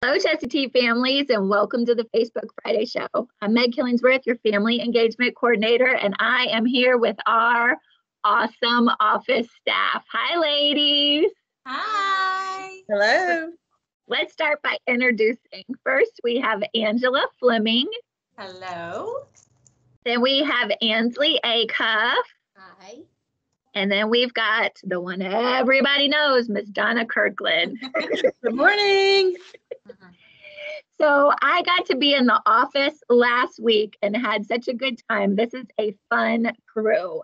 Hello, Chestatee families, and welcome to the Facebook Friday Show. I'm Meg Killingsworth, your Family Engagement Coordinator, and I am here with our awesome office staff. Hi, ladies. Hi. Hello. Let's start by introducing. First, we have Angela Fleming. Hello. Then we have Ansley Acuff. Hi. And then we've got the one everybody knows, Miss Donna Kirkland. Good morning. So I got to be in the office last week and had such a good time. This is a fun crew.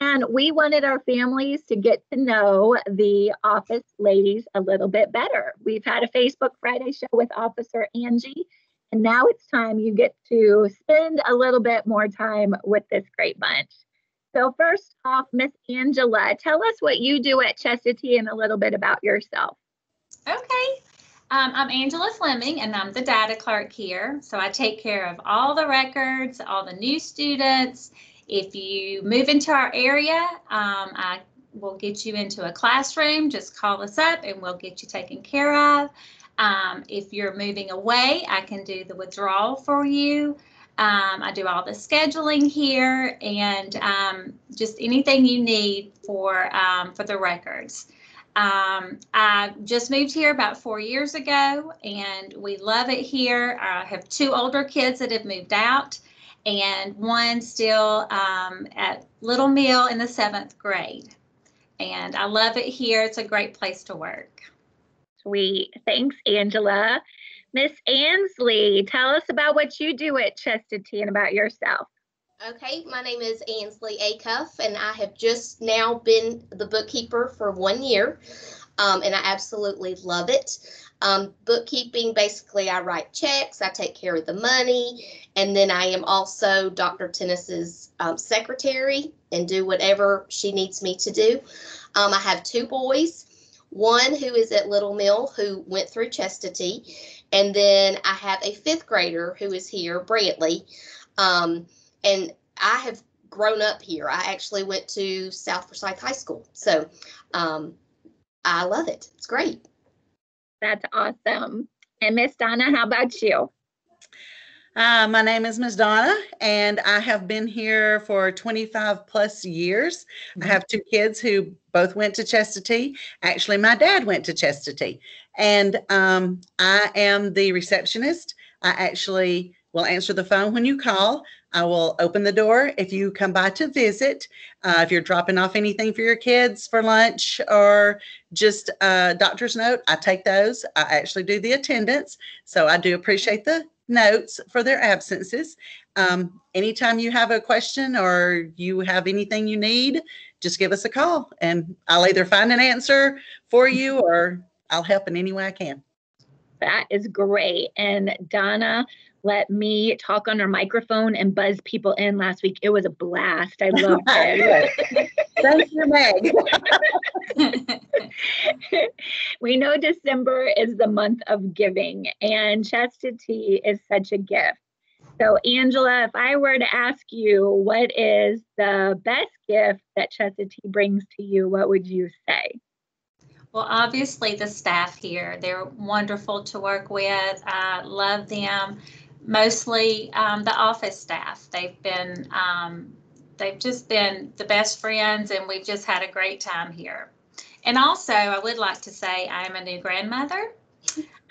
And we wanted our families to get to know the office ladies a little bit better. We've had a Facebook Friday show with Officer Angie, and now it's time you get to spend a little bit more time with this great bunch. So, first off, Miss Angela, tell us what you do at Chestatee and a little bit about yourself. Okay. Um, I'm Angela Fleming and I'm the data clerk here. So I take care of all the records, all the new students. If you move into our area, um, I will get you into a classroom. Just call us up and we'll get you taken care of. Um, if you're moving away, I can do the withdrawal for you. Um, I do all the scheduling here and um, just anything you need for um, for the records. Um, I just moved here about four years ago and we love it here. I have two older kids that have moved out and one still um, at Little Mill in the seventh grade. And I love it here. It's a great place to work. Sweet. Thanks, Angela. Miss Ansley, tell us about what you do at Chestatee and about yourself. Okay, my name is Ansley Acuff, and I have just now been the bookkeeper for one year, um, and I absolutely love it. Um, bookkeeping, basically, I write checks, I take care of the money, and then I am also Dr. Tennis's um, secretary and do whatever she needs me to do. Um, I have two boys, one who is at Little Mill who went through Chestatee, and then I have a fifth grader who is here, Brantley. And I have grown up here. I actually went to South Forsyth High School, so um, I love it. It's great. That's awesome. And Miss Donna, how about you? Uh, my name is Ms. Donna, and I have been here for 25 plus years. I have two kids who both went to Chestatee. Actually, my dad went to Chestatee, and um, I am the receptionist. I actually will answer the phone when you call. I will open the door if you come by to visit. Uh, if you're dropping off anything for your kids for lunch or just a doctor's note, I take those. I actually do the attendance. So I do appreciate the notes for their absences. Um, anytime you have a question or you have anything you need, just give us a call and I'll either find an answer for you or I'll help in any way I can. That is great. And Donna let me talk on her microphone and buzz people in last week. It was a blast. I loved it. Thank you, Meg. we know December is the month of giving, and Chestatee is such a gift. So, Angela, if I were to ask you what is the best gift that Chestatee brings to you, what would you say? Well, obviously, the staff here, they're wonderful to work with. I love them. Mostly um, the office staff. They've been, um, they've just been the best friends, and we've just had a great time here. And also, I would like to say I'm a new grandmother.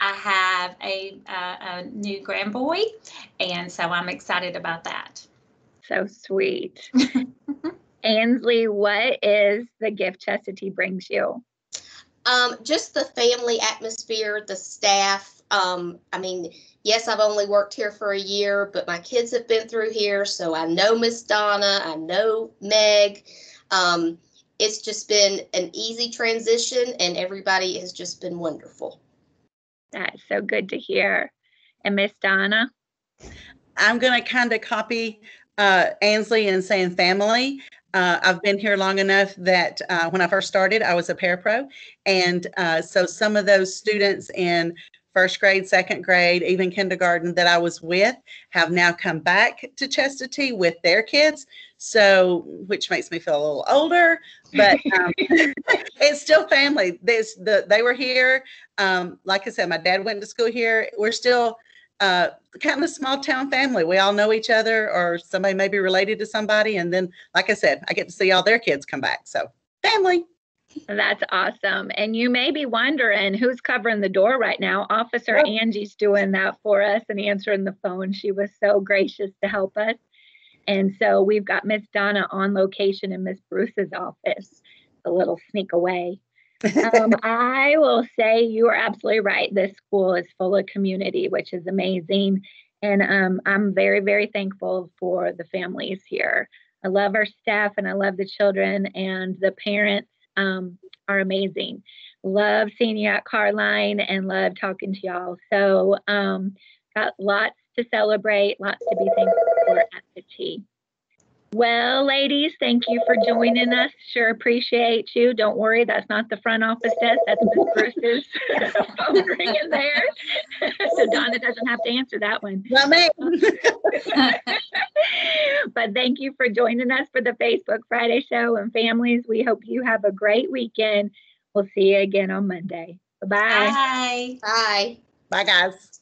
I have a, a, a new grandboy, and so I'm excited about that. So sweet. Ansley, what is the gift Chestatee brings you? Um, just the family atmosphere, the staff. Um, I mean, yes, I've only worked here for a year, but my kids have been through here, so I know Miss Donna, I know Meg. Um, it's just been an easy transition, and everybody has just been wonderful. That's so good to hear. And Miss Donna? I'm going to kind of copy uh, Ansley and saying family. Uh, I've been here long enough that uh, when I first started, I was a parapro. And uh, so some of those students in first grade, second grade, even kindergarten that I was with have now come back to Chestatee with their kids. So, which makes me feel a little older, but um, it's still family. This the they were here. Um, like I said, my dad went to school here. We're still uh, kind of a small town family. We all know each other, or somebody may be related to somebody. And then, like I said, I get to see all their kids come back. So, family. That's awesome. And you may be wondering who's covering the door right now. Officer Yep. Angie's doing that for us and answering the phone. She was so gracious to help us. And so we've got Miss Donna on location in Miss Bruce's office, a little sneak away. um, I will say you are absolutely right. This school is full of community, which is amazing. And um, I'm very, very thankful for the families here. I love our staff and I love the children and the parents um, are amazing. Love seeing you at Carline and love talking to y'all. So, um, got lots to celebrate, lots to be thankful for at the T. Well, ladies, thank you for joining us. Sure appreciate you. Don't worry, that's not the front office desk. That's Miss Bruce's phone ringing there. so Donna doesn't have to answer that one. Not me. but thank you for joining us for the Facebook Friday show and families. We hope you have a great weekend. We'll see you again on Monday. Bye bye. Bye. Bye. Bye, guys.